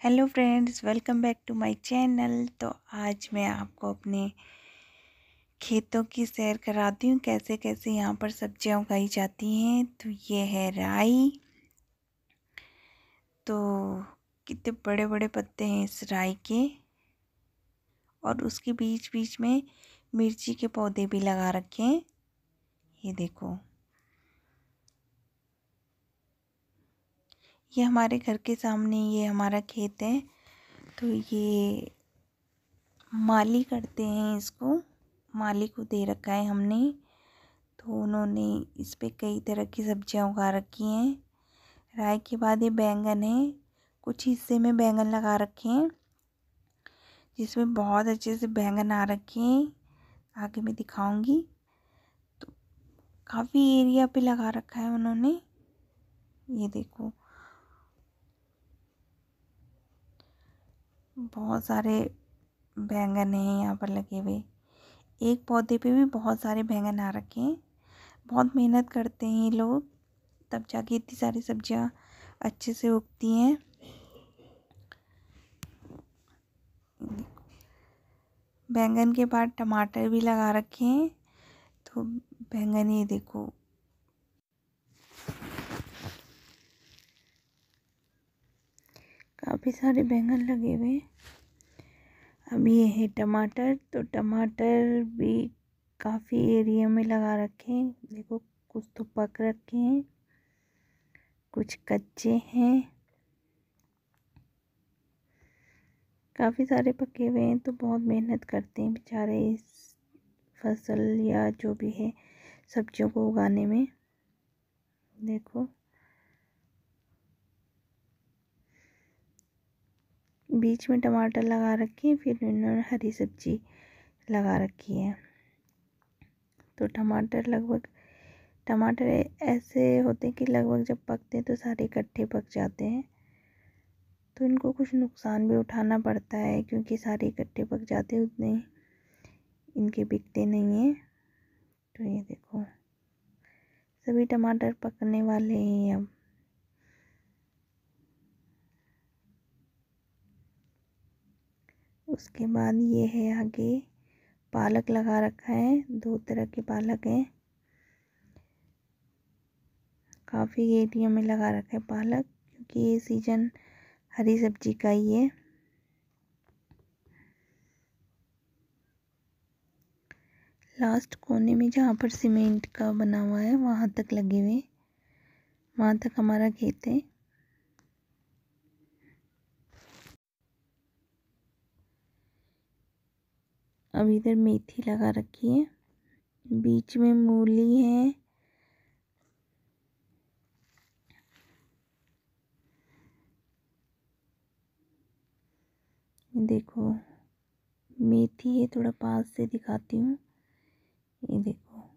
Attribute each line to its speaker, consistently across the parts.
Speaker 1: Hello friends, welcome back to my channel. तो आज मैं आपको अपने खेतों की सैर कराती हूँ कैसे कैसे यहाँ पर सब्ज़ियाँ उगाई जाती हैं। तो ये है राई। तो कितने बड़े बड़े पत्ते हैं इस राई के। और उसके बीच बीच में मिर्ची के पौधे भी लगा रखे हैं। ये देखो। ये हमारे घर के सामने ये हमारा खेत है। तो ये माली करते हैं इसको। माली को दे रखा है हमने। तो उन्होंने इस पर कई तरह की सब्ज़ियाँ उगा रखी हैं। राय के बाद ये बैंगन है। कुछ हिस्से में बैंगन लगा रखे हैं। जिसमें बहुत अच्छे से बैंगन आ रखे हैं। आगे मैं दिखाऊँगी। तो काफ़ी एरिया पे लगा रखा है उन्होंने। ये देखो। बहुत सारे बैंगन हैं यहाँ पर लगे हुए। एक पौधे पे भी बहुत सारे बैंगन आ रखे हैं। बहुत मेहनत करते हैं ये लोग। तब जाके इतनी सारी सब्ज़ियाँ अच्छे से उगती हैं। बैंगन के बाद टमाटर भी लगा रखे हैं। तो बैंगन ये देखो काफ़ी सारे बैंगन लगे हुए हैं। अब ये है टमाटर तो टमाटर भी काफ़ी एरिया में लगा रखे हैं। देखो, कुछ तो पक रखे हैं, कुछ कच्चे हैं। काफ़ी सारे पके हुए हैं तो बहुत मेहनत करते हैं बेचारे इस फ़सल या जो भी है सब्जियों को उगाने में। देखो। बीच में टमाटर लगा रखे हैं, फिर इन्होंने हरी सब्ज़ी लगा रखी है। तो टमाटर लगभग, टमाटर ऐसे होते हैं कि लगभग जब पकते हैं तो सारे इकट्ठे पक जाते हैं। तो इनको कुछ नुकसान भी उठाना पड़ता है क्योंकि सारे इकट्ठे पक जाते हैं, उतने इनके बिकते नहीं हैं। तो ये देखो, सभी टमाटर पकने वाले हैं अब। उसके बाद ये है आगे, पालक लगा रखा है, दो तरह के पालक हैं। काफ़ी एरिया में लगा रखा है पालक, क्योंकि ये सीज़न हरी सब्ज़ी का ही है। लास्ट कोने में जहाँ पर सीमेंट का बना हुआ है, वहाँ तक लगे हुए। वहाँ तक हमारा खेत है। अब इधर मेथी लगा रखी है। बीच में मूली है। देखो, मेथी है, थोड़ा पास से दिखाती हूँ। ये देखो,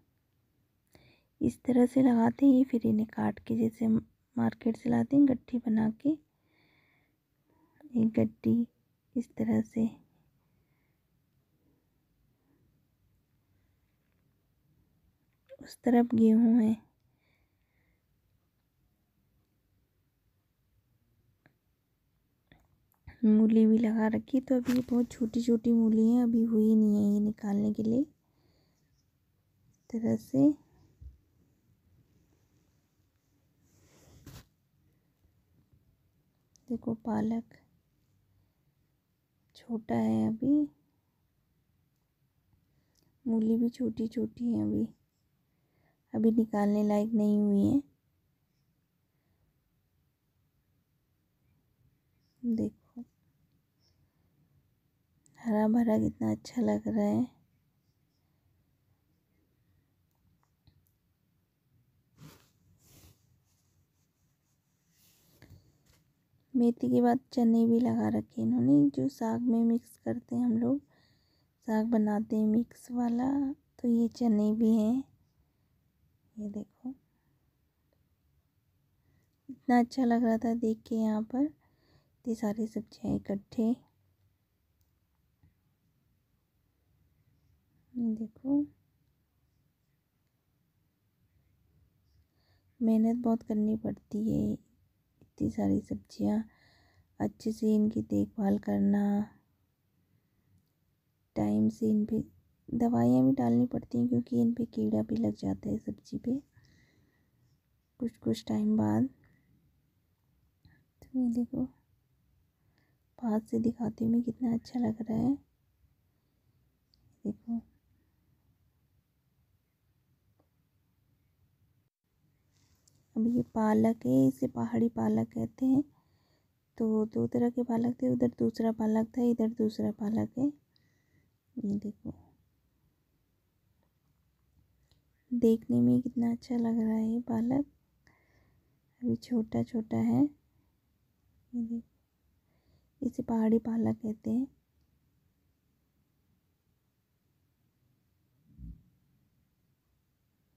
Speaker 1: इस तरह से लगाते हैं, फिर इन्हें काट के जैसे मार्केट से लाते हैं, गट्ठी बना के। एक गट्टी इस तरह से उस तरफ़ गेहूँ है। मूली भी लगा रखी तो अभी बहुत छोटी छोटी मूली हैं, अभी हुई नहीं है ये निकालने के लिए। तरह से। देखो पालक छोटा है अभी। मूली भी छोटी छोटी है अभी। अभी निकालने लायक नहीं हुई हैं। देखो। हरा भरा कितना अच्छा लग रहा है। मेथी के बाद चने भी लगा रखे इन्होंने, जो साग में मिक्स करते हैं हम लोग। साग बनाते हैं मिक्स वाला तो ये चने भी हैं। ये देखो। इतना अच्छा लग रहा था देख के यहाँ पर। इतनी सारी सब्ज़ियाँ इकट्ठे। देखो। मेहनत बहुत करनी पड़ती है। इतनी सारी सब्ज़ियाँ, अच्छे से इनकी देखभाल करना, टाइम से इन पर दवाइयाँ भी डालनी पड़ती हैं क्योंकि इन पर कीड़ा भी लग जाता है सब्ज़ी पे। कुछ कुछ टाइम बाद। तो ये देखो। पास से दिखाती हूँ मैं कितना अच्छा लग रहा है। देखो। अब ये पालक है, इसे पहाड़ी पालक कहते हैं। तो दो तरह के पालक थे, उधर दूसरा पालक था, इधर दूसरा पालक है। ये देखो। देखने में कितना अच्छा लग रहा है ये पालक। अभी छोटा छोटा है इसे पहाड़ी पालक कहते हैं।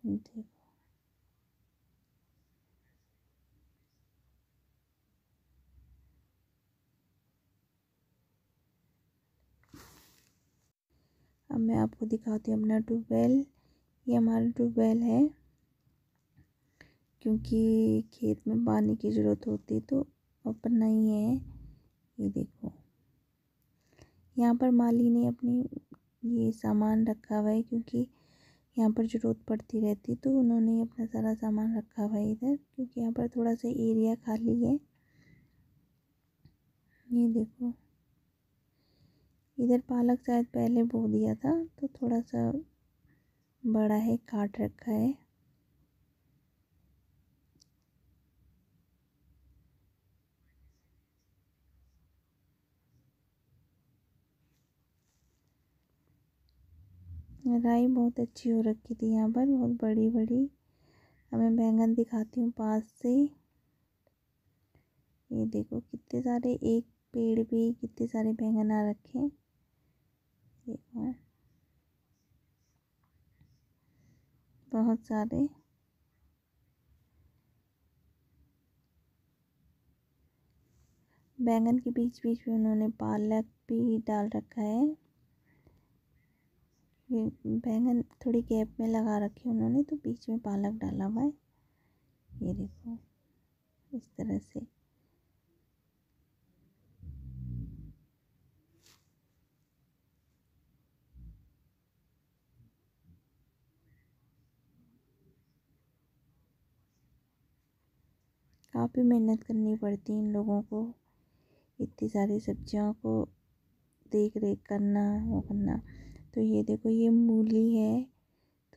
Speaker 1: देखो। अब मैं आपको दिखाती हूँ अपना ट्यूबवेल। ये हमारा ट्यूबवेल है। क्योंकि खेत में पानी की ज़रूरत होती तो ऊपर नहीं है। ये देखो। यहाँ पर माली ने अपनी ये सामान रखा हुआ है, क्योंकि यहाँ पर ज़रूरत पड़ती रहती तो उन्होंने अपना सारा सामान रखा हुआ है इधर, क्योंकि यहाँ पर थोड़ा सा एरिया खाली है। ये देखो। इधर पालक शायद पहले बो दिया था तो थोड़ा सा बड़ा है, काट रखा है। राई बहुत अच्छी हो रखी थी यहाँ पर, बहुत बड़ी बड़ी मैं बैंगन दिखाती हूँ पास से। ये देखो कितने सारे, एक पेड़ पे कितने सारे बैंगन आ रखे हैं। देखो बहुत सारे। बैंगन के बीच बीच में उन्होंने पालक भी डाल रखा है। बैंगन थोड़ी गैप में लगा रखे उन्होंने तो बीच में पालक डाला हुआ है। ये देखो, इस तरह से। काफ़ी मेहनत करनी पड़ती इन लोगों को। इतनी सारी सब्जियों को देख रेख करना, वो करना। तो ये देखो, ये मूली है।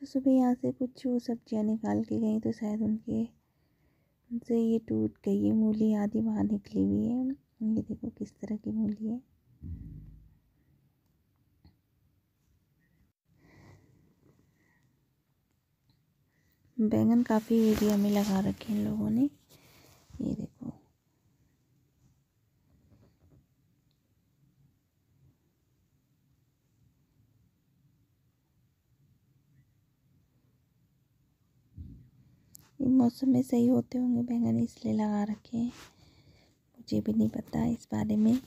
Speaker 1: तो सुबह यहाँ से कुछ वो सब्ज़ियाँ निकाल के गई तो शायद उनके, उनसे ये टूट गई ये मूली आधी बाहर निकली हुई है। ये देखो किस तरह की मूली है। बैंगन काफ़ी एरिया में लगा रखे हैं इन लोगों ने। ये देखो ये मौसम में सही होते होंगे बैंगन इसलिए लगा रखे हैं। मुझे भी नहीं पता इस बारे में।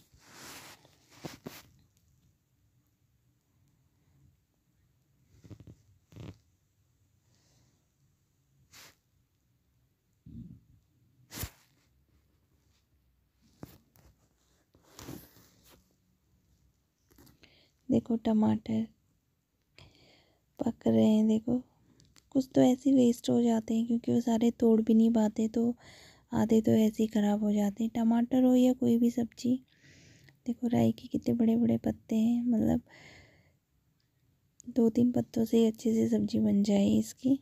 Speaker 1: देखो टमाटर पक रहे हैं, देखो। कुछ तो ऐसे वेस्ट हो जाते हैं क्योंकि वो सारे तोड़ भी नहीं पाते तो आधे तो ऐसे ही ख़राब हो जाते हैं। टमाटर हो या कोई भी सब्ज़ी, देखो राई के कितने बड़े बड़े पत्ते हैं मतलब दो तीन पत्तों से ही अच्छे से सब्ज़ी बन जाए इसकी।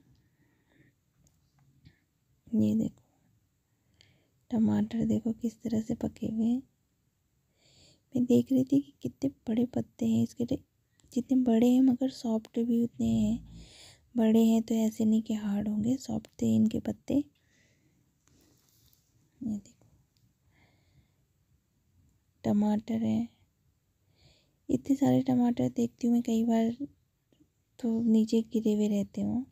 Speaker 1: ये देखो, टमाटर देखो किस तरह से पके हुए हैं। मैं देख रही थी कि कितने बड़े पत्ते हैं इसके जितने बड़े हैं मगर सॉफ्ट भी उतने हैं। बड़े हैं तो ऐसे नहीं कि हार्ड होंगे, सॉफ्ट थे इनके पत्ते। ये देखो। टमाटर है। इतने सारे टमाटर देखती हूँ मैं, कई बार तो नीचे गिरे हुए रहते हूँ।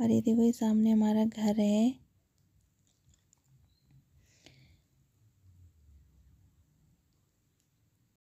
Speaker 1: और ये देखो, ये सामने हमारा घर है।